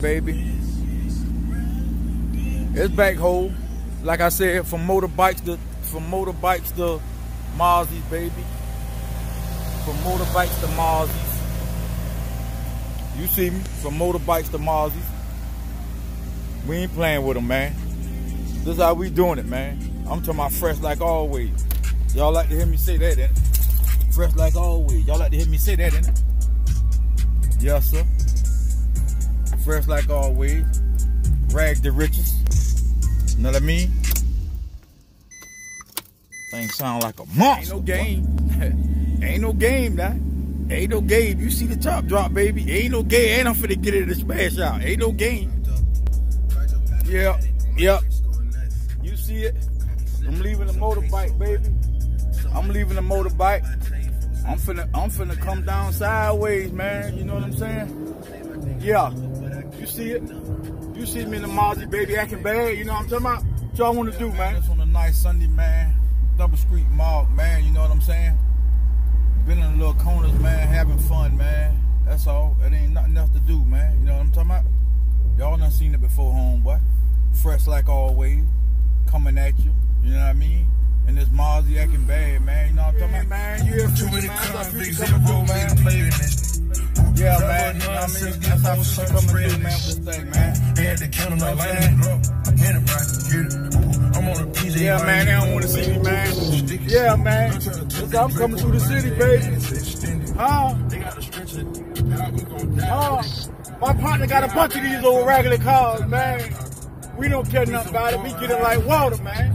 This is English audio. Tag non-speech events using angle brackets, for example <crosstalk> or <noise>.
baby. It's back home. Like I said, from motorbikes to from motorbikes to Marzies, baby. From motorbikes to Marzies. You see me? From motorbikes to Marzies. We ain't playing with them, man. This is how we doing it, man. I'm talking about fresh like always. Y'all like to hear me say that, innit? Fresh like always. Y'all like to hear me say that, innit? Yes, sir. Fresh like always. Rag the riches. You know what I mean? Thing sound like a monster. <laughs> Ain't no game. Ain't no game now. Ain't no game. You see the top drop, baby. Ain't no game. Ain't I'm finna get it to smash out. Ain't no game. Yeah. Yep. You see it? I'm leaving the motorbike, baby. I'm leaving the motorbike. I'm finna, I'm finna come down sideways, man. You know what I'm saying? Yeah. You see it? You see me in the Marzie, baby, acting bad. You know what I'm talking about? What y'all want to do, man? It's on a nice Sunday, man. Double Street Mall, man. You know what I'm saying? Been in the little corners, man, having fun, man. That's all. It ain't nothing else to do, man. You know what I'm talking about? Y'all done seen it before, homeboy. Fresh like always. Coming at you. You know what I mean? And this Marzie acting bad, man. You know what I'm talking about? Man, you have too many convicts in the road, man. Mean? That's how we coming through, man, with this thing, man. Had the counter, no light grow. Enterprise, get it. I'm on a PJ. Yeah, man, they don't want to see me, man. Yeah, man. Listen, I'm coming through the city, baby. Huh? Huh? My partner got a bunch of these old regular cars, man. We don't care nothing about it. We get it like water, man.